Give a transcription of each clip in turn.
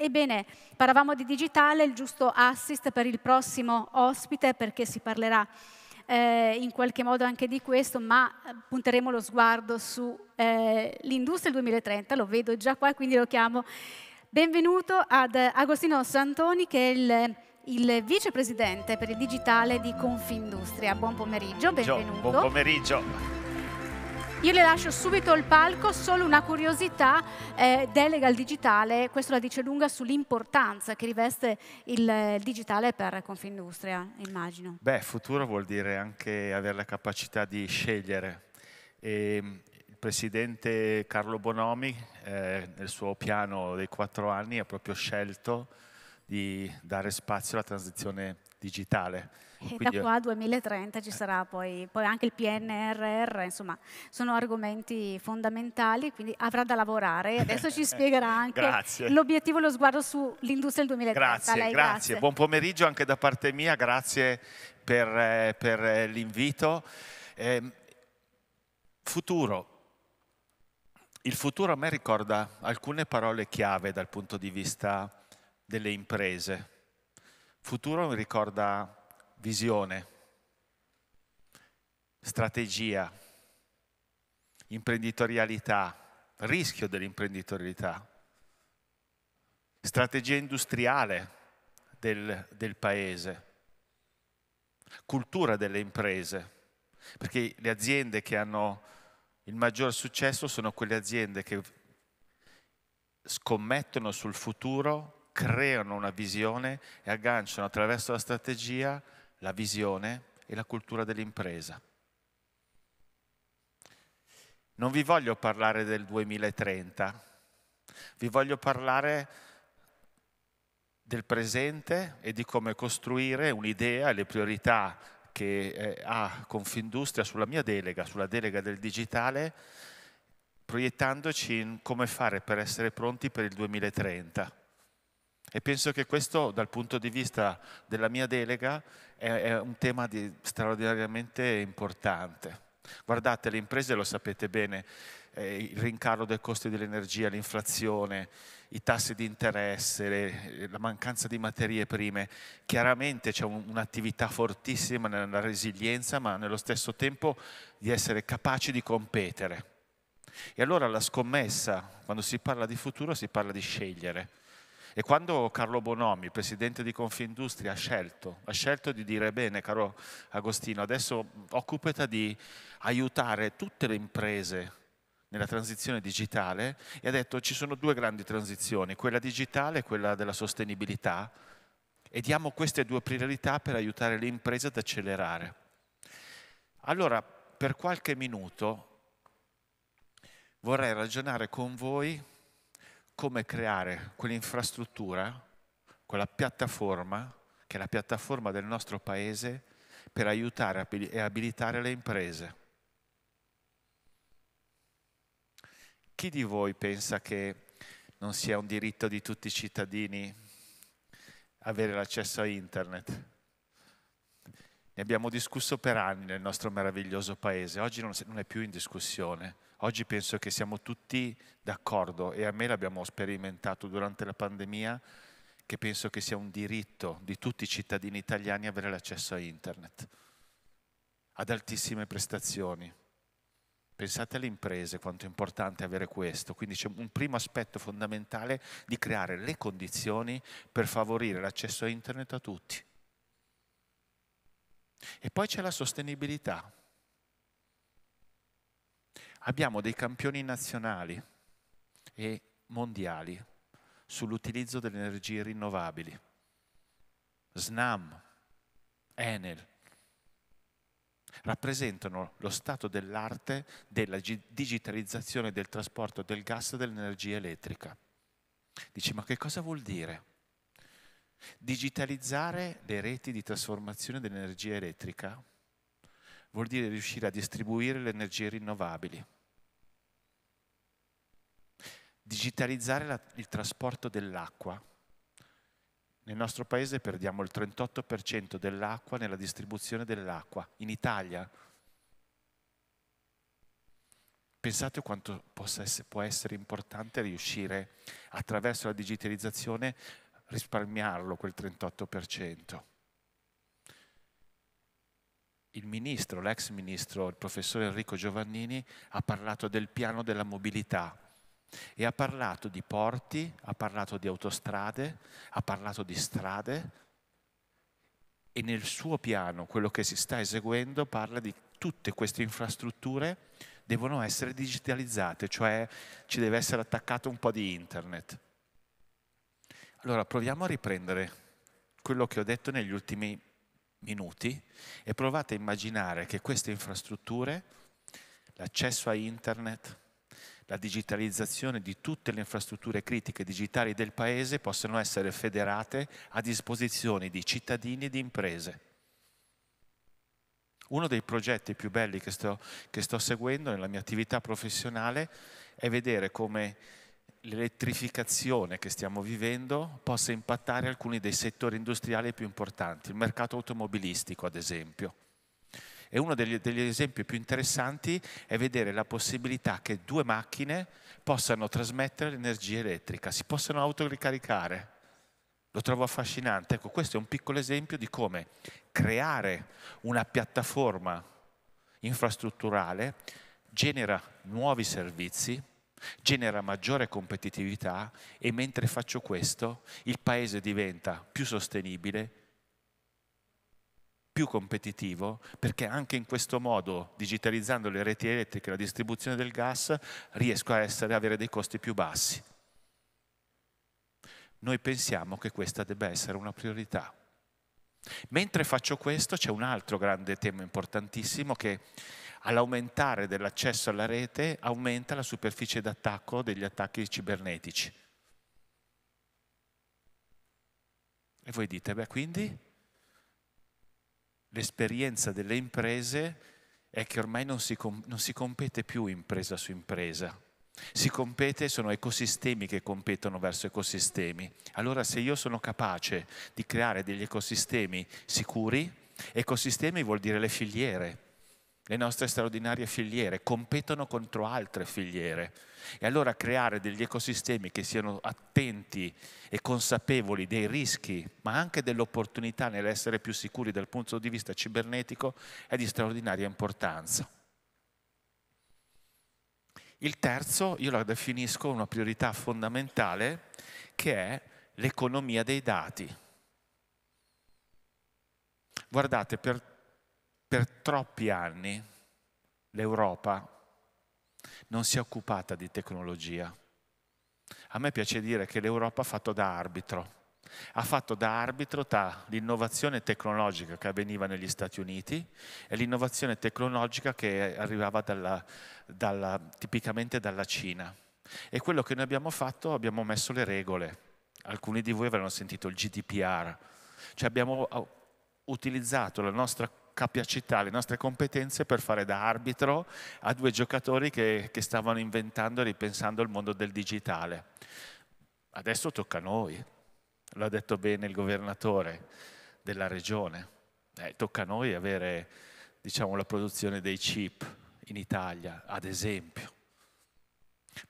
Ebbene, parlavamo di digitale, il giusto assist per il prossimo ospite perché si parlerà eh, in qualche modo anche di questo, ma punteremo lo sguardo sull'industria eh, 2030, lo vedo già qua, quindi lo chiamo. Benvenuto ad Agostino Santoni che è il, il vicepresidente per il digitale di Confindustria. Buon pomeriggio, benvenuto. Buon pomeriggio. Io le lascio subito il palco, solo una curiosità, eh, delega al digitale, questo la dice lunga sull'importanza che riveste il digitale per Confindustria, immagino. Beh, futuro vuol dire anche avere la capacità di scegliere. E il presidente Carlo Bonomi eh, nel suo piano dei quattro anni ha proprio scelto di dare spazio alla transizione digitale e Quindi da qua al 2030 ci sarà poi, poi, anche il PNRR, insomma, sono argomenti fondamentali, quindi avrà da lavorare. Adesso ci spiegherà anche l'obiettivo, lo sguardo sull'industria del 2030. Grazie, Lei, grazie, grazie. Buon pomeriggio anche da parte mia, grazie per, eh, per eh, l'invito. Eh, futuro. Il futuro a me ricorda alcune parole chiave dal punto di vista delle imprese. Futuro mi ricorda visione, strategia, imprenditorialità, rischio dell'imprenditorialità, strategia industriale del, del paese, cultura delle imprese, perché le aziende che hanno il maggior successo sono quelle aziende che scommettono sul futuro, creano una visione e agganciano attraverso la strategia la visione e la cultura dell'impresa. Non vi voglio parlare del 2030, vi voglio parlare del presente e di come costruire un'idea e le priorità che eh, ha Confindustria sulla mia delega, sulla delega del digitale, proiettandoci in come fare per essere pronti per il 2030. E penso che questo dal punto di vista della mia delega è, è un tema di, straordinariamente importante. Guardate, le imprese lo sapete bene, eh, il rincaro del costo dell'energia, l'inflazione, i tassi di interesse, le, la mancanza di materie prime, chiaramente c'è un, un'attività fortissima nella resilienza, ma nello stesso tempo di essere capaci di competere. E allora la scommessa, quando si parla di futuro, si parla di scegliere. E quando Carlo Bonomi, presidente di Confindustria, ha scelto, ha scelto di dire bene, caro Agostino, adesso occupati di aiutare tutte le imprese nella transizione digitale e ha detto ci sono due grandi transizioni, quella digitale e quella della sostenibilità e diamo queste due priorità per aiutare le imprese ad accelerare. Allora, per qualche minuto vorrei ragionare con voi come creare quell'infrastruttura, quella piattaforma, che è la piattaforma del nostro paese, per aiutare e abilitare le imprese. Chi di voi pensa che non sia un diritto di tutti i cittadini avere l'accesso a internet? Ne abbiamo discusso per anni nel nostro meraviglioso paese, oggi non è più in discussione. Oggi penso che siamo tutti d'accordo e a me l'abbiamo sperimentato durante la pandemia che penso che sia un diritto di tutti i cittadini italiani avere l'accesso a internet ad altissime prestazioni. Pensate alle imprese, quanto è importante avere questo. Quindi c'è un primo aspetto fondamentale di creare le condizioni per favorire l'accesso a internet a tutti. E poi c'è la sostenibilità abbiamo dei campioni nazionali e mondiali sull'utilizzo delle energie rinnovabili. SNAM, Enel, rappresentano lo stato dell'arte della digitalizzazione del trasporto del gas e dell'energia elettrica. Dici, ma che cosa vuol dire? Digitalizzare le reti di trasformazione dell'energia elettrica vuol dire riuscire a distribuire le energie rinnovabili. Digitalizzare la, il trasporto dell'acqua. Nel nostro paese perdiamo il 38% dell'acqua nella distribuzione dell'acqua. In Italia Pensate quanto essere, può essere importante riuscire attraverso la digitalizzazione a risparmiarlo quel 38%. Il ministro, l'ex ministro, il professore Enrico Giovannini ha parlato del piano della mobilità e ha parlato di porti, ha parlato di autostrade, ha parlato di strade e nel suo piano, quello che si sta eseguendo, parla di tutte queste infrastrutture devono essere digitalizzate, cioè ci deve essere attaccato un po' di internet. Allora proviamo a riprendere quello che ho detto negli ultimi minuti e provate a immaginare che queste infrastrutture, l'accesso a internet, la digitalizzazione di tutte le infrastrutture critiche digitali del Paese possano essere federate a disposizione di cittadini e di imprese. Uno dei progetti più belli che sto, che sto seguendo nella mia attività professionale è vedere come l'elettrificazione che stiamo vivendo possa impattare alcuni dei settori industriali più importanti, il mercato automobilistico ad esempio. E uno degli, degli, esempi più interessanti è vedere la possibilità che due macchine possano trasmettere l'energia elettrica, si possano autoricaricare. Lo trovo affascinante. Ecco, questo è un piccolo esempio di come creare una piattaforma infrastrutturale genera nuovi servizi, genera maggiore competitività e mentre faccio questo il paese diventa più sostenibile, più competitivo, perché anche in questo modo, digitalizzando le reti elettriche e la distribuzione del gas, riesco a essere, avere dei costi più bassi. Noi pensiamo che questa debba essere una priorità. Mentre faccio questo c'è un altro grande tema importantissimo che all'aumentare dell'accesso alla rete aumenta la superficie d'attacco degli attacchi cibernetici. E voi dite, beh quindi l'esperienza delle imprese è che ormai non si, non si compete più impresa su impresa, si compete, sono ecosistemi che competono verso ecosistemi. Allora se io sono capace di creare degli ecosistemi sicuri, ecosistemi vuol dire le filiere, le nostre straordinarie filiere, competono contro altre filiere. E allora creare degli ecosistemi che siano attenti e consapevoli dei rischi, ma anche dell'opportunità nell'essere più sicuri dal punto di vista cibernetico, è di straordinaria importanza. Il terzo, io la definisco una priorità fondamentale, che è l'economia dei dati. Guardate, per, per troppi anni l'Europa non si è occupata di tecnologia. A me piace dire che l'Europa ha fatto da arbitro. Ha fatto da arbitro tra l'innovazione tecnologica che avveniva negli Stati Uniti e l'innovazione tecnologica che arrivava dalla, dalla, tipicamente dalla Cina. E quello che noi abbiamo fatto, abbiamo messo le regole. Alcuni di voi avranno sentito il GDPR, cioè abbiamo utilizzato la nostra capacità, le nostre competenze per fare da arbitro a due giocatori che, che stavano inventando e ripensando il mondo del digitale. Adesso tocca a noi, l'ha detto bene il governatore della regione, eh, tocca a noi avere diciamo, la produzione dei chip in Italia, ad esempio.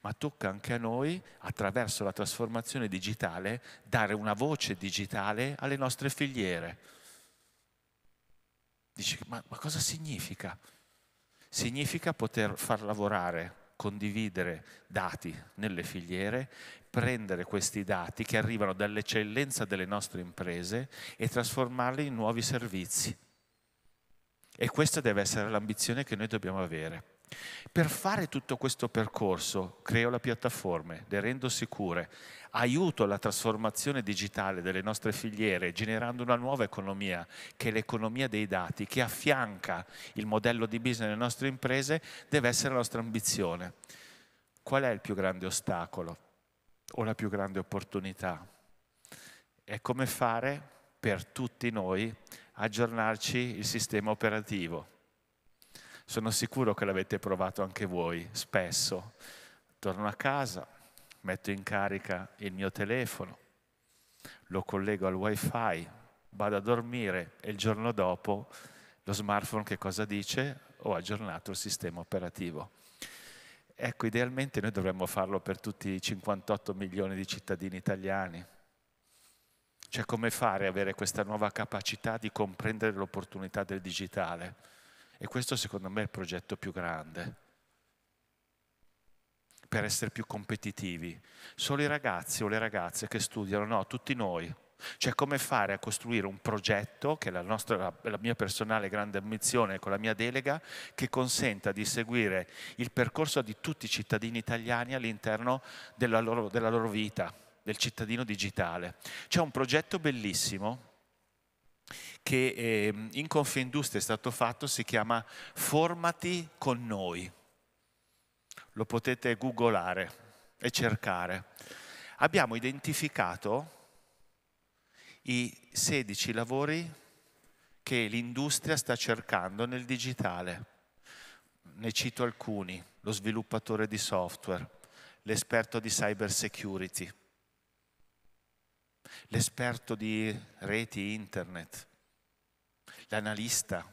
Ma tocca anche a noi, attraverso la trasformazione digitale, dare una voce digitale alle nostre filiere. Dici, ma, ma cosa significa? Significa poter far lavorare condividere dati nelle filiere, prendere questi dati che arrivano dall'eccellenza delle nostre imprese e trasformarli in nuovi servizi. E questa deve essere l'ambizione che noi dobbiamo avere. Per fare tutto questo percorso creo le piattaforme, le rendo sicure, aiuto la trasformazione digitale delle nostre filiere generando una nuova economia che è l'economia dei dati che affianca il modello di business delle nostre imprese deve essere la nostra ambizione. Qual è il più grande ostacolo o la più grande opportunità? È come fare per tutti noi aggiornarci il sistema operativo sono sicuro che l'avete provato anche voi, spesso. Torno a casa, metto in carica il mio telefono, lo collego al wifi, vado a dormire e il giorno dopo lo smartphone che cosa dice? Ho aggiornato il sistema operativo. Ecco, idealmente noi dovremmo farlo per tutti i 58 milioni di cittadini italiani. Cioè come fare ad avere questa nuova capacità di comprendere l'opportunità del digitale? E questo secondo me è il progetto più grande per essere più competitivi. Solo i ragazzi o le ragazze che studiano, no, tutti noi. Cioè come fare a costruire un progetto, che è la, nostra, la mia personale grande ambizione con la mia delega, che consenta di seguire il percorso di tutti i cittadini italiani all'interno della loro, della loro vita del cittadino digitale. C'è un progetto bellissimo che eh, in Confindustria è stato fatto, si chiama Formati con noi. Lo potete googolare e cercare. Abbiamo identificato i 16 lavori che l'industria sta cercando nel digitale. Ne cito alcuni, lo sviluppatore di software, l'esperto di cyber security, l'esperto di reti internet, l'analista,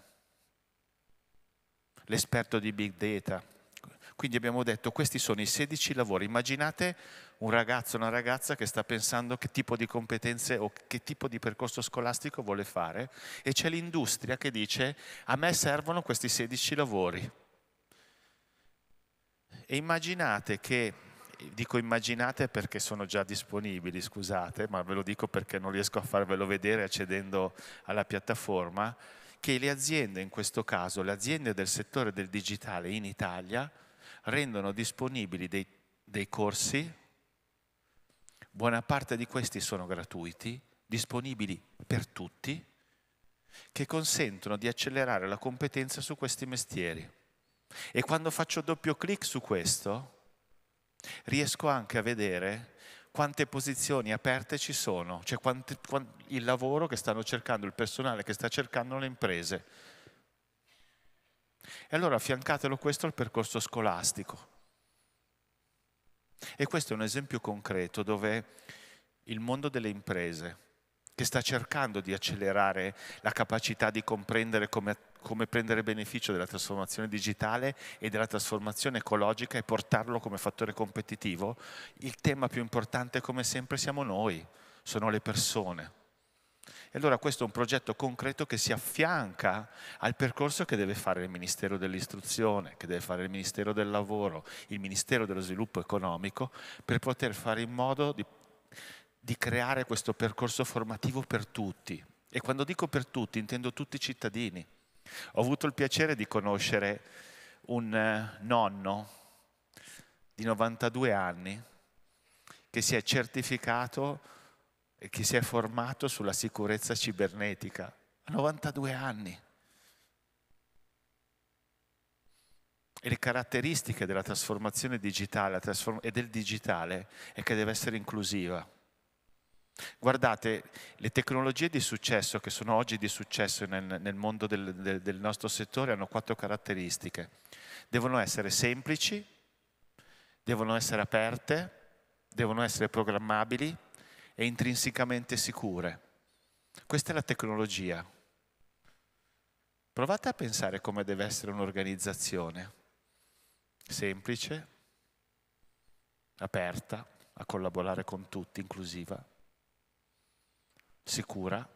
l'esperto di big data. Quindi abbiamo detto questi sono i 16 lavori. Immaginate un ragazzo o una ragazza che sta pensando che tipo di competenze o che tipo di percorso scolastico vuole fare e c'è l'industria che dice a me servono questi 16 lavori. E immaginate che dico immaginate perché sono già disponibili, scusate, ma ve lo dico perché non riesco a farvelo vedere accedendo alla piattaforma, che le aziende, in questo caso le aziende del settore del digitale in Italia, rendono disponibili dei, dei corsi, buona parte di questi sono gratuiti, disponibili per tutti, che consentono di accelerare la competenza su questi mestieri. E quando faccio doppio clic su questo, riesco anche a vedere quante posizioni aperte ci sono, cioè quante, quant, il lavoro che stanno cercando, il personale che sta cercando le imprese. E allora affiancatelo questo al percorso scolastico. E questo è un esempio concreto dove il mondo delle imprese, che sta cercando di accelerare la capacità di comprendere come, come, prendere beneficio della trasformazione digitale e della trasformazione ecologica e portarlo come fattore competitivo, il tema più importante come sempre siamo noi, sono le persone. E allora questo è un progetto concreto che si affianca al percorso che deve fare il Ministero dell'Istruzione, che deve fare il Ministero del Lavoro, il Ministero dello Sviluppo Economico, per poter fare in modo di di creare questo percorso formativo per tutti. E quando dico per tutti intendo tutti i cittadini. Ho avuto il piacere di conoscere un eh, nonno di 92 anni che si è certificato e che si è formato sulla sicurezza cibernetica a 92 anni. E le caratteristiche della trasformazione digitale e del digitale è che deve essere inclusiva. Guardate, le tecnologie di successo che sono oggi di successo nel, nel mondo del, del, del nostro settore hanno quattro caratteristiche. Devono essere semplici, devono essere aperte, devono essere programmabili e intrinsecamente sicure. Questa è la tecnologia. Provate a pensare come deve essere un'organizzazione. Semplice, aperta, a collaborare con tutti, inclusiva sicura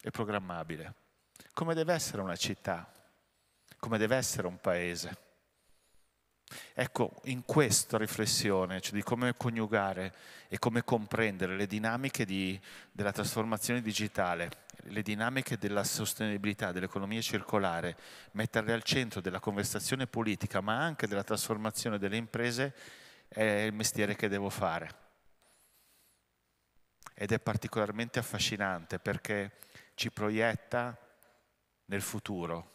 e programmabile. Come deve essere una città, come deve essere un paese. Ecco, in questa riflessione, cioè di come coniugare e come comprendere le dinamiche di, della trasformazione digitale, le dinamiche della sostenibilità, dell'economia circolare, metterle al centro della conversazione politica, ma anche della trasformazione delle imprese, è il mestiere che devo fare ed è particolarmente affascinante perché ci proietta nel futuro.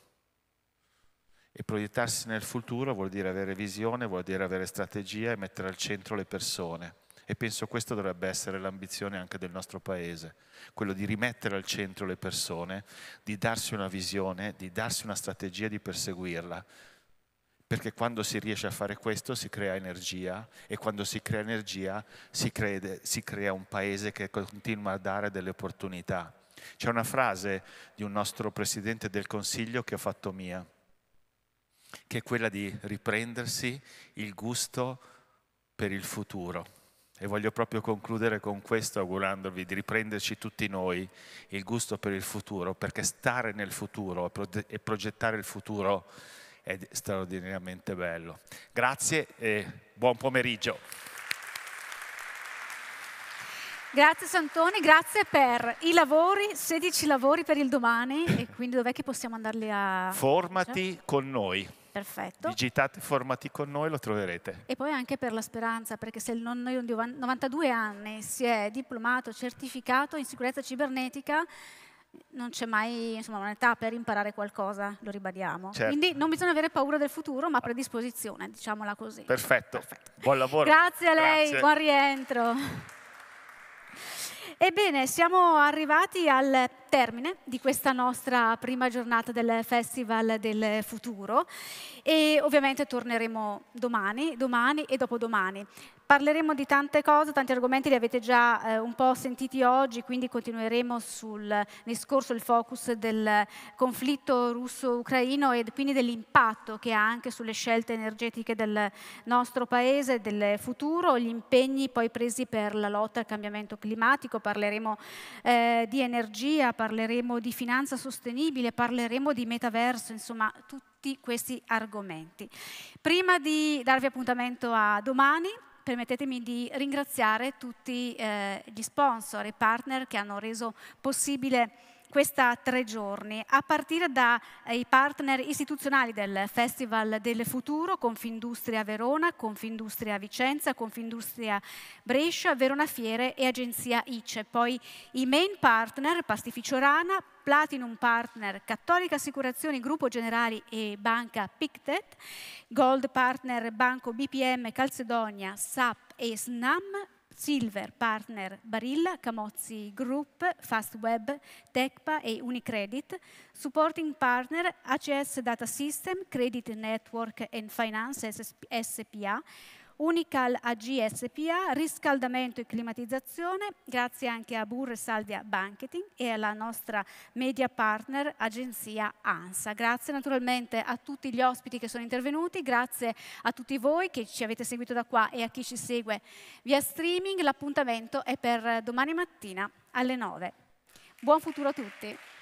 E proiettarsi nel futuro vuol dire avere visione, vuol dire avere strategia e mettere al centro le persone. E penso questo dovrebbe essere l'ambizione anche del nostro Paese, quello di rimettere al centro le persone, di darsi una visione, di darsi una strategia, di perseguirla, perché quando si riesce a fare questo si crea energia e quando si crea energia si, crede, si crea un paese che continua a dare delle opportunità. C'è una frase di un nostro Presidente del Consiglio che ho fatto mia, che è quella di riprendersi il gusto per il futuro. E voglio proprio concludere con questo augurandovi di riprenderci tutti noi il gusto per il futuro, perché stare nel futuro e progettare il futuro è straordinariamente bello. Grazie e buon pomeriggio. Grazie Santoni, grazie per i lavori, 16 lavori per il domani e quindi dov'è che possiamo andarli a... Formati con noi. Perfetto. Digitate formati con noi, lo troverete. E poi anche per la speranza, perché se il nonno di 92 anni si è diplomato, certificato in sicurezza cibernetica, non c'è mai insomma, un'età per imparare qualcosa, lo ribadiamo. Certo. Quindi non bisogna avere paura del futuro, ma predisposizione, diciamola così. Perfetto. Perfetto. Buon lavoro. Grazie a lei, Grazie. buon rientro. Ebbene, siamo arrivati al termine di questa nostra prima giornata del Festival del Futuro e ovviamente torneremo domani, domani e dopodomani. Parleremo di tante cose, tanti argomenti li avete già eh, un po' sentiti oggi, quindi continueremo sul discorso, il focus del conflitto russo-ucraino e quindi dell'impatto che ha anche sulle scelte energetiche del nostro paese, del futuro, gli impegni poi presi per la lotta al cambiamento climatico, parleremo eh, di energia, parleremo di finanza sostenibile, parleremo di metaverso, insomma tutti questi argomenti. Prima di darvi appuntamento a domani, permettetemi di ringraziare tutti eh, gli sponsor e partner che hanno reso possibile questa tre giorni, a partire dai partner istituzionali del Festival del Futuro, Confindustria Verona, Confindustria Vicenza, Confindustria Brescia, Verona Fiere e Agenzia ICE. Poi i main partner, Pastificio Rana, Platinum Partner, Cattolica Assicurazioni, Gruppo Generali e Banca Pictet, Gold Partner, Banco BPM, Calcedonia, SAP e SNAM, Silver, Partner, Barilla, Camozzi Group, Fastweb, Tecpa e Unicredit, Supporting Partner, ACS Data System, Credit Network and Finance SPA, Unical AG SPA, riscaldamento e climatizzazione, grazie anche a Burre Salvia Banqueting e alla nostra media partner agenzia ANSA. Grazie naturalmente a tutti gli ospiti che sono intervenuti, grazie a tutti voi che ci avete seguito da qua e a chi ci segue via streaming. L'appuntamento è per domani mattina alle 9. Buon futuro a tutti!